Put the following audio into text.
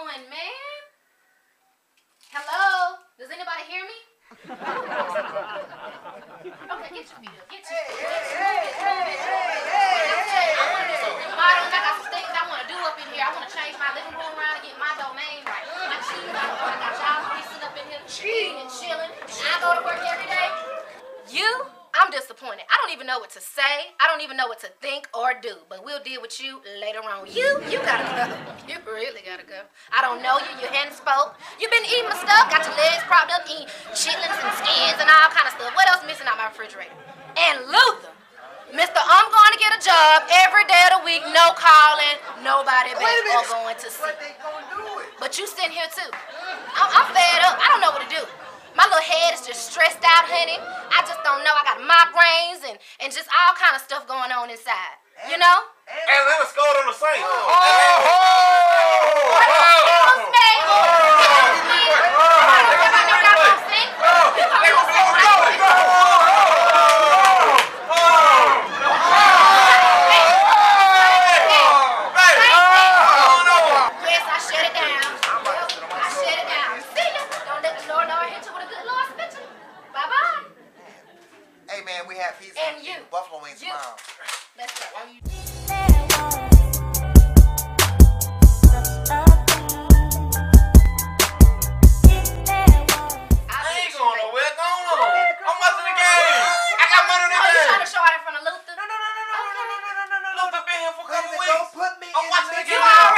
going, man? Hello? Does anybody hear me? okay, get your feet up. Get your feet up. Hey, hey, hey, I want to do. I got some things I want to do up in here. I want to change my living room around and get my domain right. My cheese, I got y'all sitting up in here cheating and chilling. And I go to work every day. You? I'm disappointed. I don't even know what to say. I don't even know what to think or do. But we'll deal with you later on. You, you gotta go. You really. I don't know you. You hadn't spoke. You've been eating my stuff. Got your legs propped up, eating chitlins and skins and all kind of stuff. What else missing out my refrigerator? And Luther, Mister, I'm going to get a job every day of the week. No calling, nobody back or going to see. But you sitting here too. I'm, I'm fed up. I don't know what to do. My little head is just stressed out, honey. I just don't know. I got migraines and, and just all kind of stuff going on inside. You know? And let us go on the same. Hey man, we have pizza and, and you. buffalo wings you. tomorrow. That's right. Don't put me I'm in the mix.